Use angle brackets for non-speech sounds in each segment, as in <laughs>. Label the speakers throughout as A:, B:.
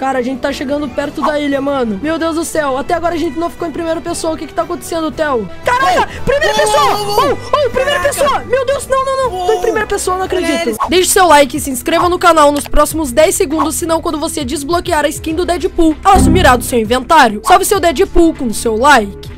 A: Cara, a gente tá chegando perto da ilha, mano. Meu Deus do céu, até agora a gente não ficou em primeira pessoa. O que que tá acontecendo, Theo? Caraca, primeira pessoa! Oh, oh, primeira pessoa! Meu Deus, não, não, não. Tô em primeira pessoa, não acredito. Deixe seu like e se inscreva no canal nos próximos 10 segundos, senão quando você desbloquear a skin do Deadpool, ela sumirá do seu inventário. Salve seu Deadpool com seu like.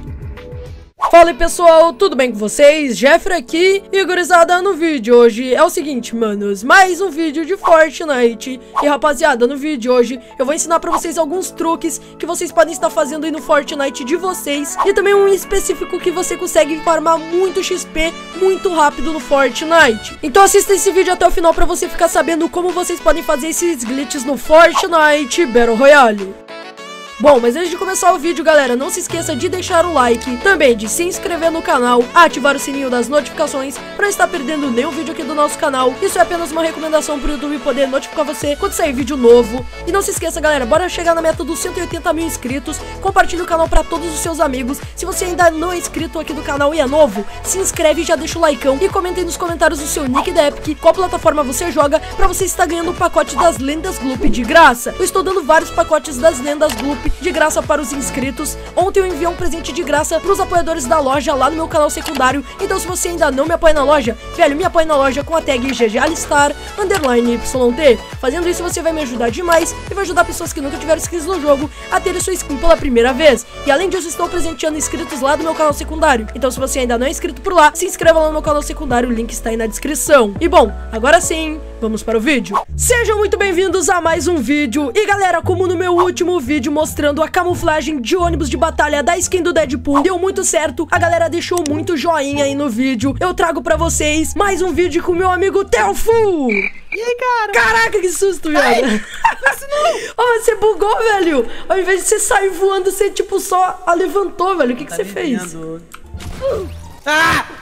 A: Fala aí pessoal, tudo bem com vocês? Jeffrey aqui e gurizada no vídeo. Hoje é o seguinte, manos, mais um vídeo de Fortnite. E rapaziada, no vídeo hoje eu vou ensinar pra vocês alguns truques que vocês podem estar fazendo aí no Fortnite de vocês E também um específico que você consegue farmar muito XP muito rápido no Fortnite. Então assista esse vídeo até o final pra você ficar sabendo como vocês podem fazer esses glitches no Fortnite Battle Royale Bom, mas antes de começar o vídeo, galera, não se esqueça de deixar o like, também de se inscrever no canal, ativar o sininho das notificações para não estar perdendo nenhum vídeo aqui do nosso canal. Isso é apenas uma recomendação pro YouTube poder notificar você quando sair vídeo novo. E não se esqueça, galera, bora chegar na meta dos 180 mil inscritos, compartilhe o canal para todos os seus amigos. Se você ainda não é inscrito aqui do canal e é novo, se inscreve e já deixa o likeão e comenta aí nos comentários o seu nick da Epic, qual plataforma você joga, para você estar ganhando o pacote das lendas Gloop de graça. Eu estou dando vários pacotes das lendas Gloop de graça para os inscritos. Ontem eu enviei um presente de graça para os apoiadores da loja lá no meu canal secundário. Então se você ainda não me apoia na loja, velho, me apoia na loja com a tag GGAlistar underline YT. Fazendo isso você vai me ajudar demais e vai ajudar pessoas que nunca tiveram skins no jogo a terem sua skin pela primeira vez. E além disso, estou presenteando inscritos lá do meu canal secundário. Então se você ainda não é inscrito por lá, se inscreva lá no meu canal secundário, o link está aí na descrição. E bom, agora sim, vamos para o vídeo. Sejam muito bem-vindos a mais um vídeo. E galera, como no meu último vídeo mostrando a camuflagem de ônibus de batalha da skin do Deadpool deu muito certo, a galera deixou muito joinha aí no vídeo. Eu trago pra vocês mais um vídeo com o meu amigo Telfu.
B: E aí, cara?
A: Caraca, que susto, velho. <laughs> oh, <laughs> você bugou, velho. Ao invés de você sair voando, você, tipo, só levantou, velho. O que, que
B: Tá
A: você
B: me
A: fez?
B: Ah!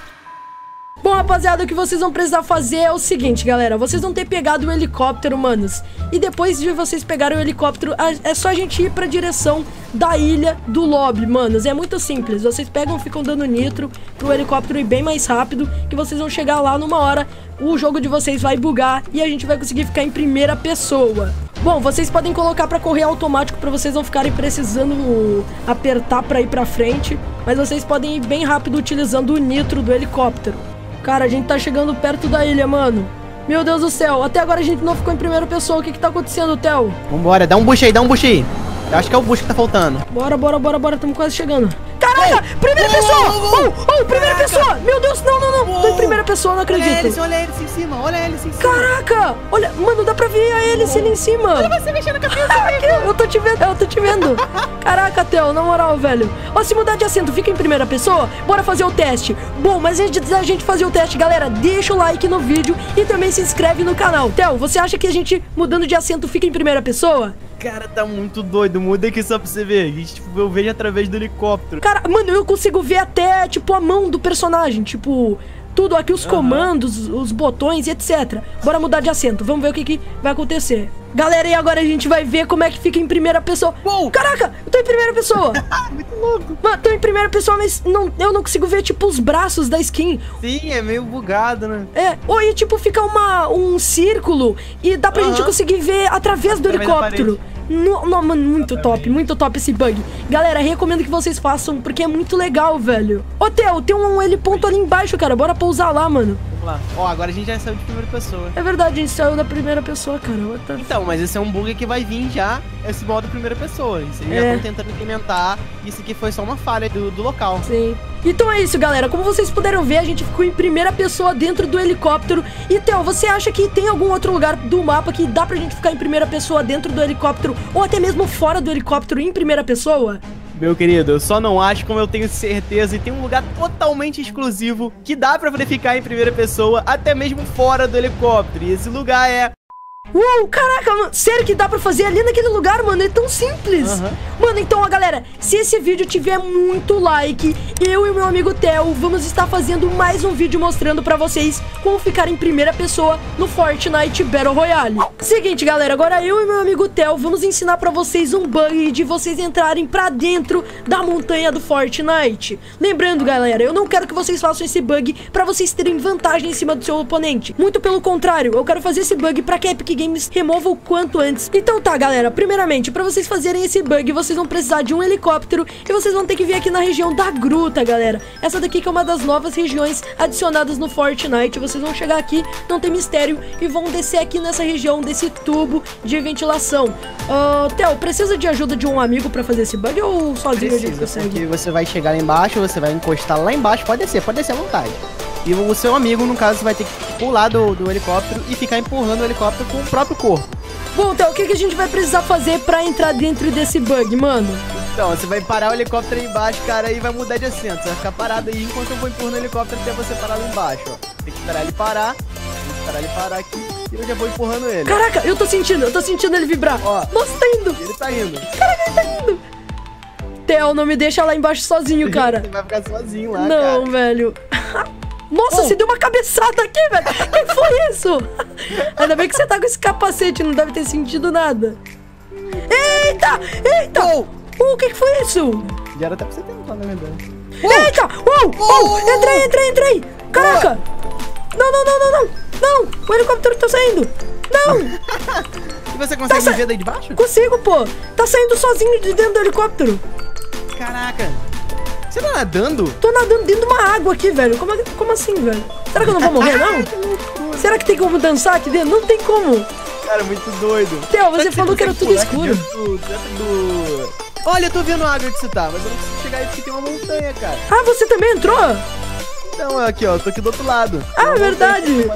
A: Rapaziada, o que vocês vão precisar fazer é o seguinte, galera. Vocês vão ter pegado o helicóptero, manos. E depois de vocês pegarem o helicóptero, é só a gente ir pra direção da ilha do lobby, manos. É muito simples. Vocês pegam, ficam dando nitro pro helicóptero ir bem mais rápido. Que vocês vão chegar lá numa hora. O jogo de vocês vai bugar e a gente vai conseguir ficar em primeira pessoa. Bom, vocês podem colocar pra correr automático pra vocês não ficarem precisando apertar pra ir pra frente. Mas vocês podem ir bem rápido utilizando o nitro do helicóptero. Cara, a gente tá chegando perto da ilha, mano. Meu Deus do céu, até agora a gente não ficou em primeira pessoa. O que que tá acontecendo, Theo?
B: Vambora, dá um bush aí, dá um bush aí. Eu acho que é o bush que tá faltando.
A: Bora, bora, bora, bora, estamos quase chegando. Caraca, primeira pessoa! Oh, oh, primeira pessoa! Meu Deus, não, não, não. Tô em primeira pessoa, não
B: Olha a hélice, olha a hélice em cima, olha a hélice em cima.
A: Caraca! Olha, mano, dá pra ver a hélice ali em cima.
B: Você mexendo a cabeça, <laughs>
A: eu tô te vendo, eu tô te vendo. Caraca, Theo, na moral, velho. Ó, se mudar de assento, fica em primeira pessoa, bora fazer o teste. Bom, mas antes da gente fazer o teste, galera, deixa o like no vídeo e também se inscreve no canal. Theo, você acha que a gente mudando de assento fica em primeira pessoa?
B: Cara, tá muito doido. Muda aqui só pra você ver. A gente, tipo, eu vejo através do helicóptero.
A: Cara, mano, eu consigo ver até, tipo, a mão do personagem, tipo, tudo aqui, os comandos, os botões e etc. Bora mudar de assento, vamos ver o que, que vai acontecer. Galera, e agora a gente vai ver como é que fica em primeira pessoa.
B: Uou!
A: Caraca, eu tô em primeira pessoa. <laughs>
B: muito louco.
A: Mano, tô em primeira pessoa, mas não, eu não consigo ver, tipo, os braços da skin.
B: Sim, é meio bugado, né?
A: É, ou e, tipo, fica uma, um círculo e dá pra
B: Aham.
A: gente conseguir ver através do
B: Através
A: helicóptero. No, no, mano, muito top, muito top esse bug. Galera, recomendo que vocês façam, porque é muito legal, velho. Ô, Theo, tem um heliponto ali embaixo, cara. Bora pousar lá, mano.
B: Vamos lá. Ó, agora a gente já saiu de primeira pessoa.
A: É verdade, a gente saiu da primeira pessoa, cara.
B: Então, mas esse é um bug que vai vir já, esse modo primeira pessoa. Isso eles
A: É.
B: já estão tentando implementar. Isso aqui foi só uma falha do, do local.
A: Sim. Então é isso, galera. Como vocês puderam ver, a gente ficou em primeira pessoa dentro do helicóptero. E, Theo, você acha que tem algum outro lugar do mapa que dá pra gente ficar em primeira pessoa dentro do helicóptero? Ou até mesmo fora do helicóptero em primeira pessoa?
B: Meu querido, eu só não acho como eu tenho certeza e tem um lugar totalmente exclusivo que dá pra poder ficar em primeira pessoa, até mesmo fora do helicóptero. E esse lugar é.
A: Uou, caraca, mano, sério que dá pra fazer ali naquele lugar, mano? É tão simples.
B: Aham.
A: Mano, então, ó, galera, se esse vídeo tiver muito like, eu e o meu amigo Theo vamos estar fazendo mais um vídeo mostrando pra vocês como ficar em primeira pessoa no Fortnite Battle Royale. Seguinte, galera, agora eu e meu amigo Theo vamos ensinar pra vocês um bug de vocês entrarem pra dentro da montanha do Fortnite. Lembrando, galera, eu não quero que vocês façam esse bug pra vocês terem vantagem em cima do seu oponente. Muito pelo contrário, eu quero fazer esse bug pra que Epic Epic Games remova o quanto antes. Então tá, galera, primeiramente, pra vocês fazerem esse bug, vocês vão precisar de um helicóptero e vocês vão ter que vir aqui na região da gruta, galera. Essa daqui que é uma das novas regiões adicionadas no Fortnite. Vocês vão chegar aqui, não tem mistério, e vão descer aqui nessa região desse tubo de ventilação. Uh, Theo, precisa de ajuda de um amigo pra fazer esse bug ou sozinho a gente
B: Precisa, porque
A: consegue?
B: você vai chegar lá embaixo, você vai encostar lá embaixo, pode descer, pode descer à vontade. E o seu amigo, no caso, vai ter que pular do, do helicóptero e ficar empurrando o helicóptero com o próprio corpo.
A: Bom, Theo, o que, que a gente vai precisar fazer pra entrar dentro desse bug, mano?
B: Então, você vai parar o helicóptero aí embaixo, cara, e vai mudar de assento. Você vai ficar parado aí enquanto eu vou empurrando o helicóptero até você parar lá embaixo, ó. Tem que esperar ele parar, tem que esperar ele parar aqui e eu já vou empurrando ele.
A: Caraca, eu tô sentindo, eu tô sentindo ele vibrar.
B: Ó.
A: Nossa, tá indo.
B: E ele tá indo.
A: Theo, não me deixa lá embaixo sozinho, <laughs> cara.
B: Você vai ficar sozinho lá,
A: Não,
B: cara.
A: velho. Nossa,
B: Oh.
A: você deu uma cabeçada aqui, velho. que foi isso? Ainda bem que você tá com esse capacete, não deve ter sentido nada. Eita! Eita!
B: Oh.
A: Uh, o que, que foi isso?
B: Já era até pra você tentar, na verdade.
A: Eita! Uou! Uou! Entrei, entrei, entrei! Caraca! Não, não, não, não, não! Não! O helicóptero tá saindo! Não! <laughs>
B: E você consegue
A: Tá
B: me ver daí de baixo?
A: Consigo, pô! Tá saindo sozinho de dentro do helicóptero!
B: Caraca. Você tá nadando?
A: Tô nadando dentro de uma água aqui, velho. Como, como assim, velho? Será que eu não vou morrer, não? <laughs> Será que tem como dançar aqui dentro? Não tem como!
B: Cara, muito doido.
A: Theo, você
B: Será
A: falou que era tudo escuro.
B: Do-. Olha, eu tô vendo a água onde você tá, mas eu não consigo chegar aí porque tem uma montanha, cara.
A: Ah, você também entrou?
B: Então, aqui, ó, eu tô aqui do outro lado.
A: Ah, verdade!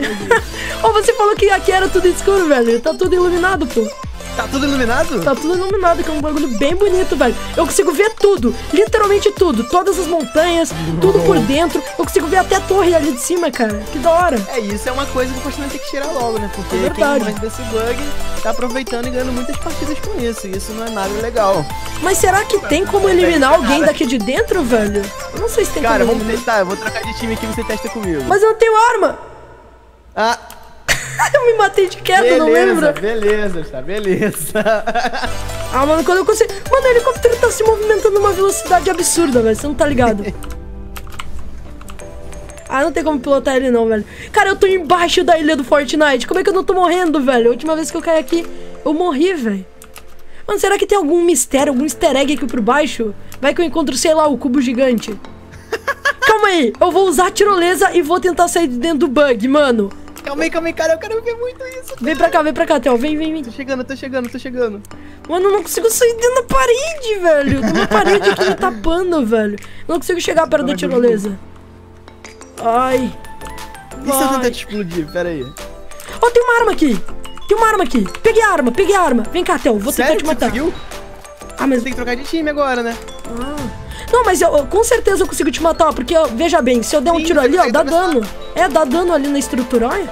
A: Ó, <laughs> você falou que aqui era tudo escuro, velho. Tá tudo iluminado, pô.
B: Tá tudo iluminado?
A: Tá tudo iluminado, que é um bagulho bem bonito, velho. Eu consigo ver tudo, literalmente tudo. Todas as montanhas, tudo por dentro. Eu consigo ver até a torre ali de cima, cara. Que da hora.
B: É, isso é uma coisa que o Fortnite tem que tirar logo, né? Porque
A: É verdade.
B: quem manja desse bug tá aproveitando e ganhando muitas partidas com isso. E isso não é nada legal.
A: Mas será que tem como eliminar alguém daqui de dentro, velho? Eu não sei se tem
B: Cara, vamos
A: eliminar.
B: testar. Eu vou trocar de time aqui e você testa comigo.
A: Mas eu não tenho arma.
B: Ah, <laughs>
A: Eu me matei de queda, não
B: beleza,
A: lembro.
B: beleza, tá, beleza. <laughs>
A: Ah, mano, quando eu consigo. Mano, o helicóptero tá se movimentando numa velocidade absurda, velho. Você não tá ligado? <laughs> Ah, não tem como pilotar ele não, velho. Cara, eu tô embaixo da ilha do Fortnite. Como é que eu não tô morrendo, velho? A última vez que eu caí aqui, eu morri, velho. Mano, será que tem algum mistério, algum easter egg aqui por baixo? Vai que eu encontro, sei lá, o cubo gigante. Calma aí, eu vou usar a tirolesa e vou tentar sair de dentro do bug, mano.
B: Calma aí, calma aí, cara. Eu quero ver muito isso.
A: Vem pra cá, vem pra cá, Theo. Vem, vem, vem.
B: Tô chegando, tô chegando, tô chegando.
A: Mano, eu não consigo sair dentro da parede, velho. Tem uma parede aqui me tapando, velho. Eu não consigo chegar perto da tirolesa. Ai.
B: E se eu tentar te explodir? Pera aí.
A: Ó, tem uma arma aqui. Tem uma arma aqui. Peguei a arma, peguei a arma. Vem cá, Theo. Vou tentar
B: Sério
A: te
B: que você
A: matar.
B: conseguiu?
A: Ah, mas...
B: Você tem que trocar de time agora, né?
A: Não, mas eu, eu- com certeza eu consigo te matar, porque, ó, veja bem, se eu der um
B: Sim,
A: tiro
B: você
A: ali, ó, dá dano. É, dá dano ali na estrutura, olha.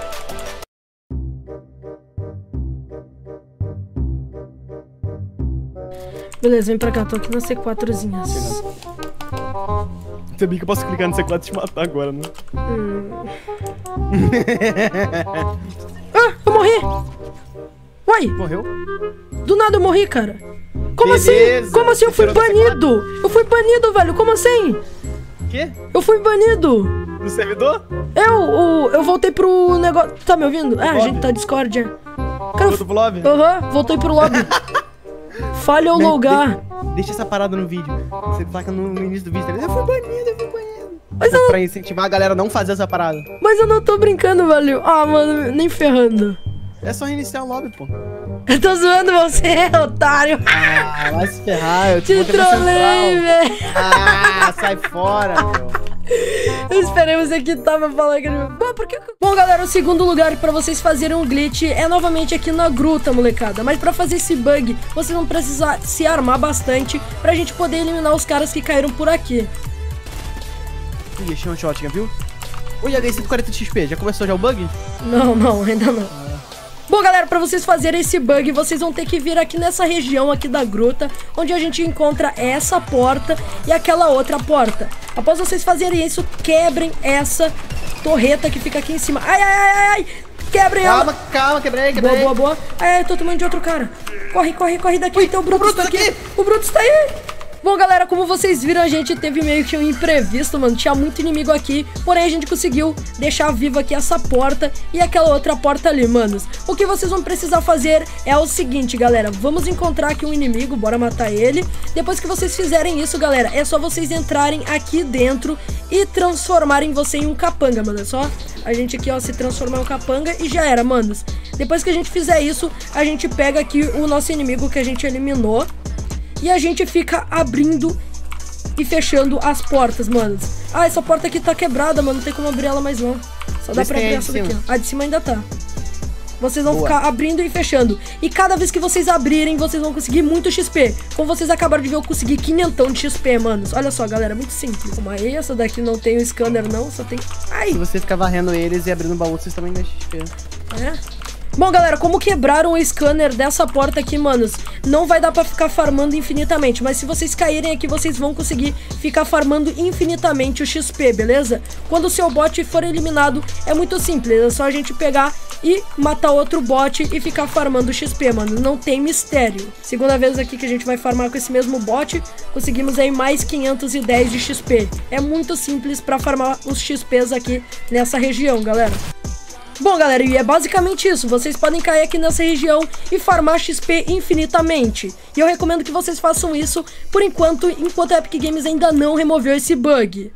A: Beleza, vem pra cá, tô aqui na C4zinhas.
B: Sabia que eu posso clicar no C4 e te matar agora, né? <laughs>
A: Ah, eu morri! Uai,
B: Morreu?
A: do nada eu morri, cara. Como
B: Beleza,
A: assim? Como assim eu fui
B: do
A: banido? Eu fui banido, velho, como assim?
B: Quê?
A: Eu fui banido.
B: No servidor?
A: Eu, o, eu voltei pro negócio. Tá me ouvindo? Ah, a gente tá Discord, é. Cara,
B: Voltou pro lobby?
A: Aham, voltei pro lobby. <laughs> Falha o
B: Né,
A: logar.
B: de- Deixa essa parada no vídeo. Você taca no, no início do vídeo. tá? Eu fui banido, eu fui banido.
A: Mas eu,
B: Pra incentivar a galera a não fazer essa parada.
A: mas eu não tô brincando, velho. Ah, mano, nem ferrando.
B: É só reiniciar o lobby, pô.
A: Eu tô zoando você, otário.
B: Ah, vai se ferrar. Eu
A: Te
B: na
A: trolei, velho.
B: Ah, sai fora, meu.
A: Eu esperei você quitar pra falar que. Bom, porque... Bom, galera, o segundo lugar pra vocês fazerem um glitch é novamente aqui na gruta, molecada. Mas pra fazer esse bug, vocês vão precisar se armar bastante pra gente poder eliminar os caras que caíram por aqui.
B: Ih, achei um shotgun, viu? Oi, HD 140 de XP. Já começou já o bug?
A: Não, não, ainda não. Bom, galera, pra vocês fazerem esse bug, vocês vão ter que vir aqui nessa região aqui da gruta, onde a gente encontra essa porta e aquela outra porta. Após vocês fazerem isso, quebrem essa torreta que fica aqui em cima. Ai, ai, ai, ai! Quebrem ela!
B: Calma, calma, quebrei,
A: Boa,
B: quebrei.
A: boa, boa. Ai, ai, tô tomando de outro cara. Corre, corre, corre daqui. Tem o Brutus,
B: Brutus
A: tá aqui.
B: aqui.
A: O Brutus tá aí. Bom, galera, como vocês viram, a gente teve meio que um imprevisto, mano. Tinha muito inimigo aqui, porém a gente conseguiu deixar viva aqui essa porta e aquela outra porta ali, manos. O que vocês vão precisar fazer é o seguinte, galera. Vamos encontrar aqui um inimigo, bora matar ele. Depois que vocês fizerem isso, galera, é só vocês entrarem aqui dentro e transformarem você em um capanga, mano. É só a gente aqui, ó, se transformar em um capanga e já era, manos. Depois que a gente fizer isso, a gente pega aqui o nosso inimigo que a gente eliminou e a gente fica abrindo e fechando as portas, mano. Ah, essa porta aqui tá quebrada, mano. Não tem como abrir ela mais não. Só dá pra abrir essa daqui, ó. A de cima ainda tá. Vocês vão Boa. ficar abrindo e fechando. E cada vez que vocês abrirem, vocês vão conseguir muito XP. Como vocês acabaram de ver, eu consegui 500 de XP, manos. Olha só, galera, muito simples. Uma aí, essa daqui não tem o scanner, não. Só tem...
B: Ai! Se você ficar varrendo eles e abrindo o baú, vocês também ganham XP.
A: É? Bom, galera, como quebraram o scanner dessa porta aqui, manos, não vai dar pra ficar farmando infinitamente, mas se vocês caírem aqui, vocês vão conseguir ficar farmando infinitamente o XP, beleza? Quando o seu bot for eliminado, é muito simples, é só a gente pegar e matar outro bot e ficar farmando XP, mano, não tem mistério. Segunda vez aqui que a gente vai farmar com esse mesmo bot, conseguimos aí mais 510 de XP. É muito simples pra farmar os XPs aqui nessa região, galera. Bom, galera, e é basicamente isso. Vocês podem cair aqui nessa região e farmar XP infinitamente. E eu recomendo que vocês façam isso por enquanto, enquanto a Epic Games ainda não removeu esse bug.